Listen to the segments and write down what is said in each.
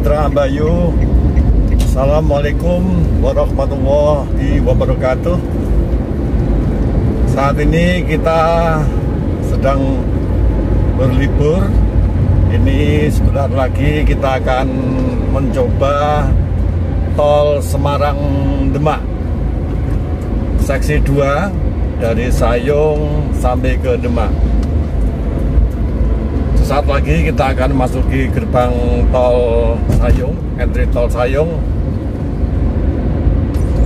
Mitra Bayu Assalamualaikum warahmatullahi wabarakatuh. Saat ini kita sedang berlibur. Ini sebentar lagi kita akan mencoba Tol Semarang Demak. Seksi 2 dari Sayung sampai ke Demak saat lagi kita akan masuki gerbang tol Sayung, entry tol Sayung.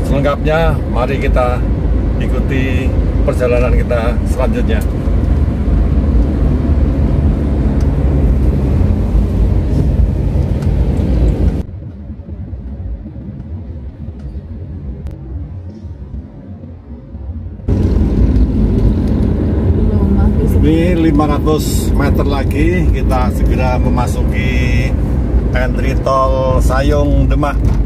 Selengkapnya, mari kita ikuti perjalanan kita selanjutnya. Ini 500 meter lagi kita segera memasuki entry tol Sayung Demak.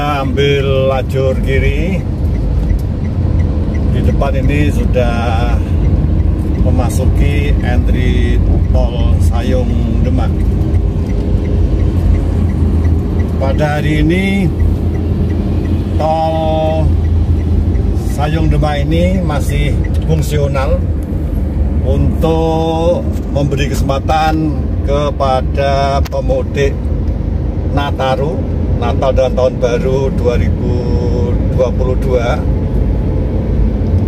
Kita ambil lajur kiri. Di depan ini sudah memasuki entry tol Sayung Demak. Pada hari ini tol Sayung Demak ini masih fungsional untuk memberi kesempatan kepada pemudik Nataru Natal dan Tahun Baru 2022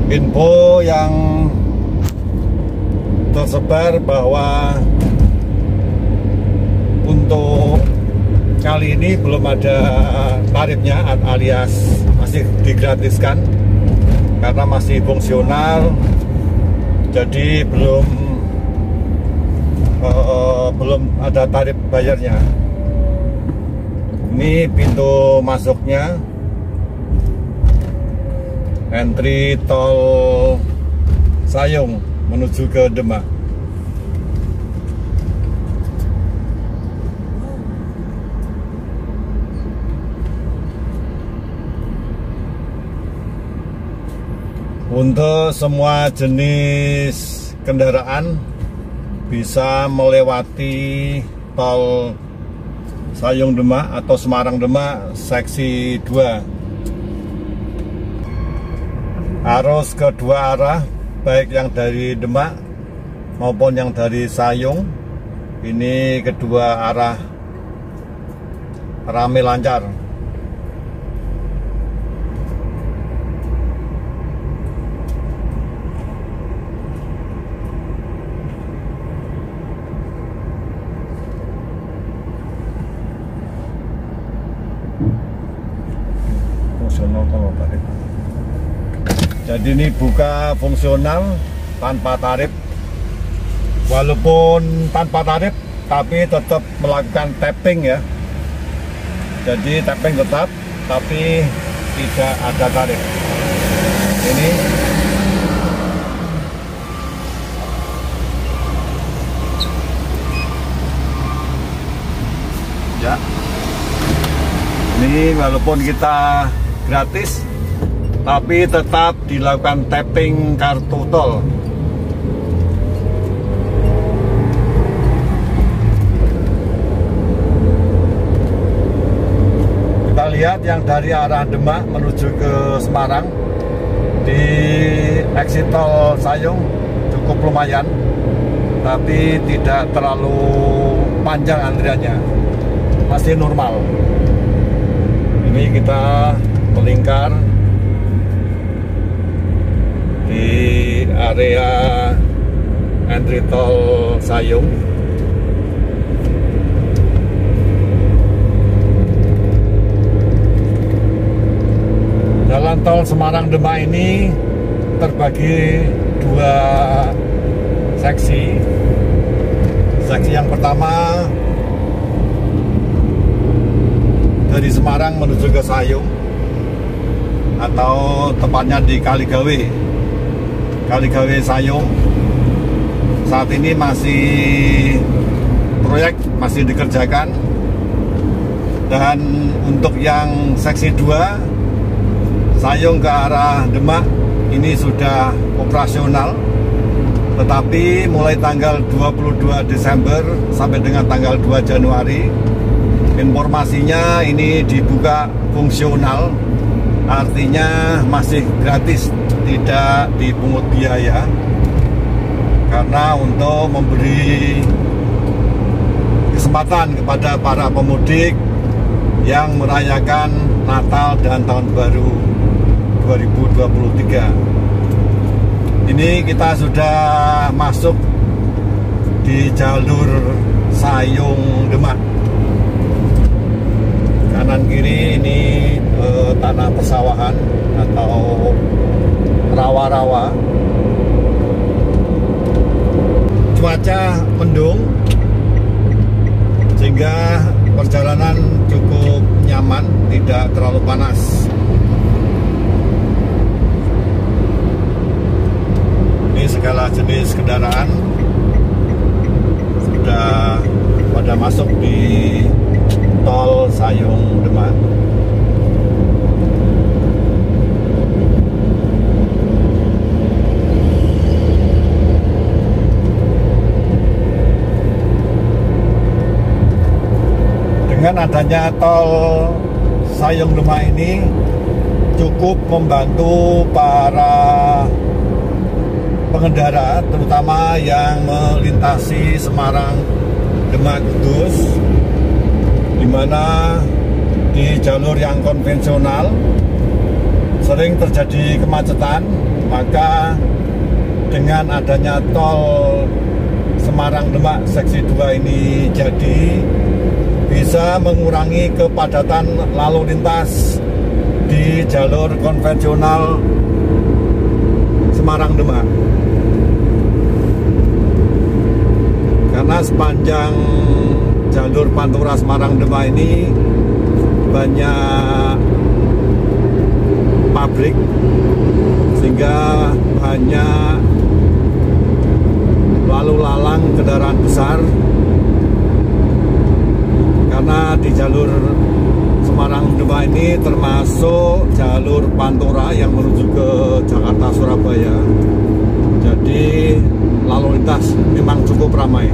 info yang tersebar bahwa untuk kali ini belum ada tarifnya alias masih digratiskan karena masih fungsional. Jadi belum uh, belum ada tarif bayarnya ini pintu masuknya. Entry tol Sayung menuju ke Demak. Untuk semua jenis kendaraan bisa melewati tol Sayung Demak atau Semarang Demak seksi 2 arus kedua arah baik yang dari Demak maupun yang dari Sayung. Ini kedua arah. Rame lancar fungsional kalau tarif. Jadi ini buka fungsional tanpa tarif. Walaupun tanpa tarif, tapi tetap melakukan tapping ya. Jadi tapping tetap, tapi tidak ada tarif. Ini ya ini walaupun kita gratis tapi tetap dilakukan tapping kartu tol. Kita lihat yang dari arah Demak menuju ke Semarang. Di exit tol Sayung cukup lumayan tapi tidak terlalu panjang antriannya. Masih normal. Ini kita melingkar area entry tol Sayung Jalan tol Semarang Demak ini terbagi dua seksi. Seksi yang pertama dari Semarang menuju ke Sayung atau tepatnya di Kaligawe. Kaligawe Sayung. Saat ini masih proyek masih dikerjakan. Dan untuk yang seksi 2 Sayung ke arah Demak ini sudah operasional. Tetapi mulai tanggal 22 Desember sampai dengan tanggal 2 Januari informasinya ini dibuka fungsional artinya masih gratis tidak dipungut biaya. Karena untuk memberi kesempatan kepada para pemudik yang merayakan Natal dan Tahun Baru 2023 ini kita sudah masuk di jalur Sayung Demak. Kanan kiri ini eh, tanah persawahan atau rawa-rawa. Cuaca mendung sehingga perjalanan cukup nyaman tidak terlalu panas. Ini segala jenis kendaraan sudah pada masuk di tol Sayung Demak dengan adanya tol Sayung Demak ini cukup membantu para pengendara terutama yang melintasi Semarang Demak Kudus di mana di jalur yang konvensional sering terjadi kemacetan maka dengan adanya tol Semarang Demak seksi 2 ini jadi bisa mengurangi kepadatan lalu lintas di jalur konvensional Semarang Demak. Karena sepanjang jalur Pantura Semarang Demak ini banyak pabrik sehingga banyak lalu lalang kendaraan besar karena di jalur Semarang Demak ini termasuk jalur Pantura yang menuju ke Jakarta Surabaya. Jadi lalu lintas memang cukup ramai.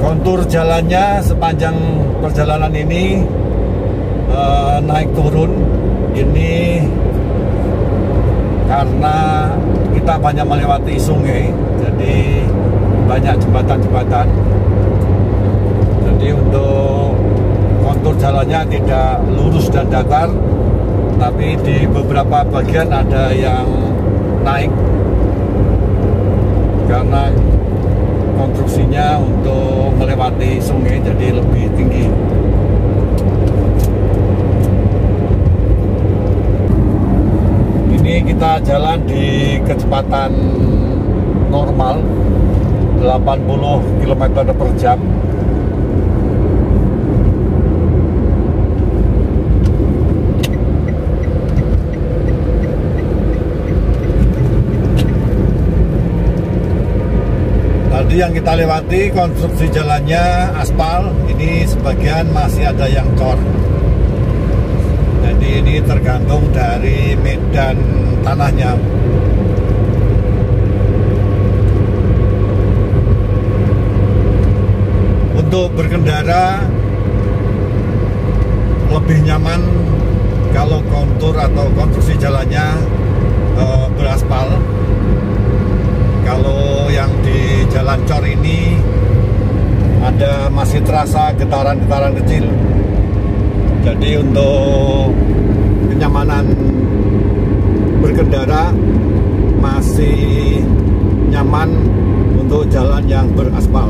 Kontur jalannya sepanjang perjalanan ini uh, naik turun ini karena kita banyak melewati sungai jadi banyak jembatan-jembatan. Jadi untuk kontur jalannya tidak lurus dan datar tapi di beberapa bagian ada yang naik. Karena konstruksinya untuk melewati sungai jadi lebih tinggi ini kita jalan di kecepatan normal 80 km per jam. Tadi yang kita lewati konstruksi jalannya aspal. Ini sebagian masih ada yang cor ini tergantung dari medan tanahnya. Untuk berkendara lebih nyaman kalau kontur atau konstruksi jalannya e, beraspal. Kalau yang di jalan cor ini ada masih terasa getaran-getaran kecil jadi untuk kenyamanan berkendara masih nyaman untuk jalan yang beraspal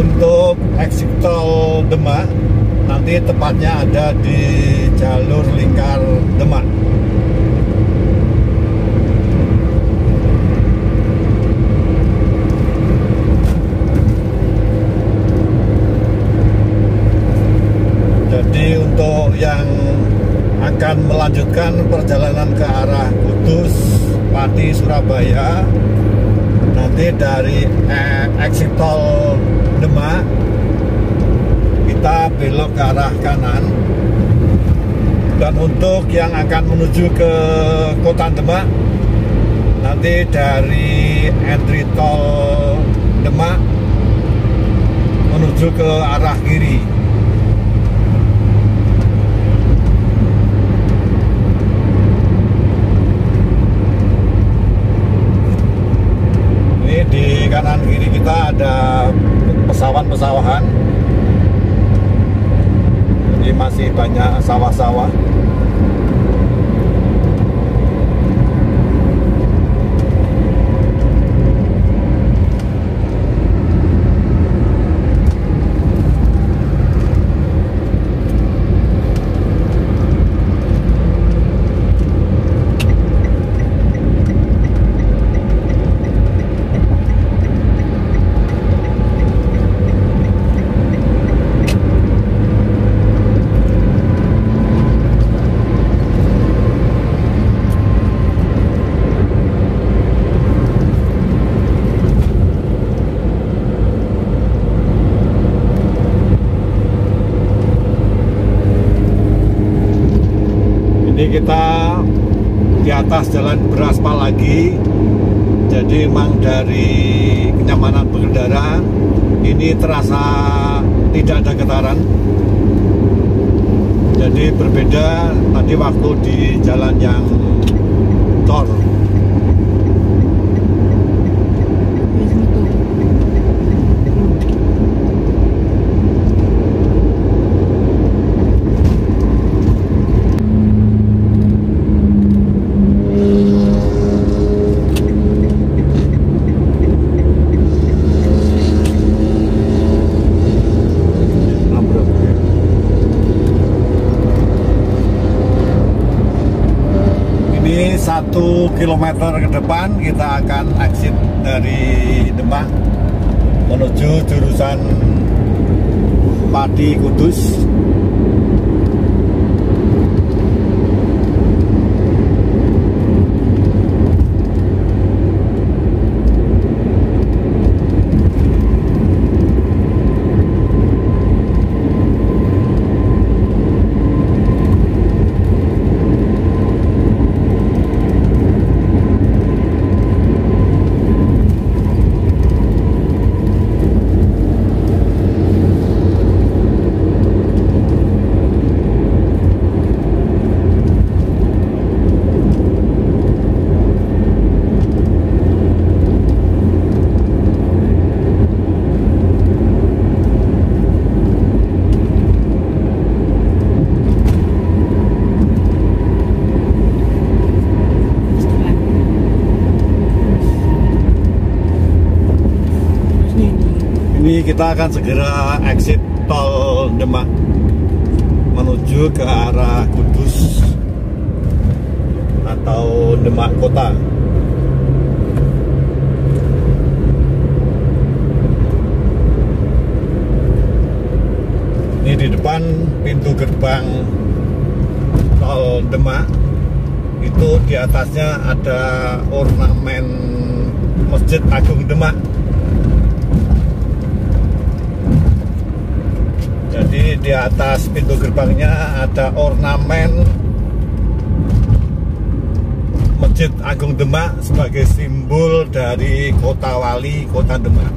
untuk exit tol Demak nanti tepatnya ada di jalur lingkar Demak. Jadi untuk yang akan melanjutkan perjalanan ke arah Kudus, Pati, Surabaya nanti dari eh, exit tol Demak kita belok ke arah kanan. Dan untuk yang akan menuju ke kota Demak nanti dari entry tol Demak menuju ke arah kiri ini di kanan kiri kita ada pesawan-pesawahan jadi masih banyak sawah-sawah ini kita di atas jalan beraspal lagi. Jadi memang dari kenyamanan pengendara ini terasa tidak ada getaran. Jadi berbeda tadi waktu di jalan yang tol Nabrak. Ini satu kilometer ke depan kita akan exit dari Demak menuju jurusan Pati Kudus. Kita akan segera exit tol Demak menuju ke arah Kudus atau Demak Kota. Ini di depan pintu gerbang tol Demak itu di atasnya ada ornamen Masjid Agung Demak jadi di atas pintu gerbangnya ada ornamen Masjid Agung Demak sebagai simbol dari kota wali kota Demak.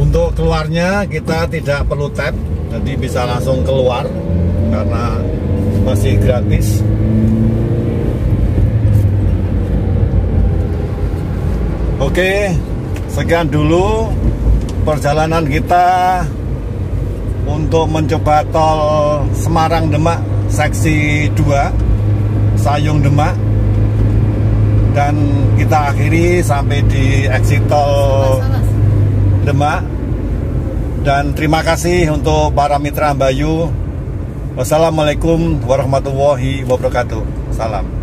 Untuk keluarnya kita tidak perlu tap jadi bisa langsung keluar karena masih gratis Oke, sekian dulu perjalanan kita untuk mencoba tol Semarang Demak seksi 2 Sayung Demak. Dan kita akhiri sampai di exit tol Demak. Dan terima kasih untuk para mitra Bayu. Wassalamualaikum warahmatullahi wabarakatuh. Salam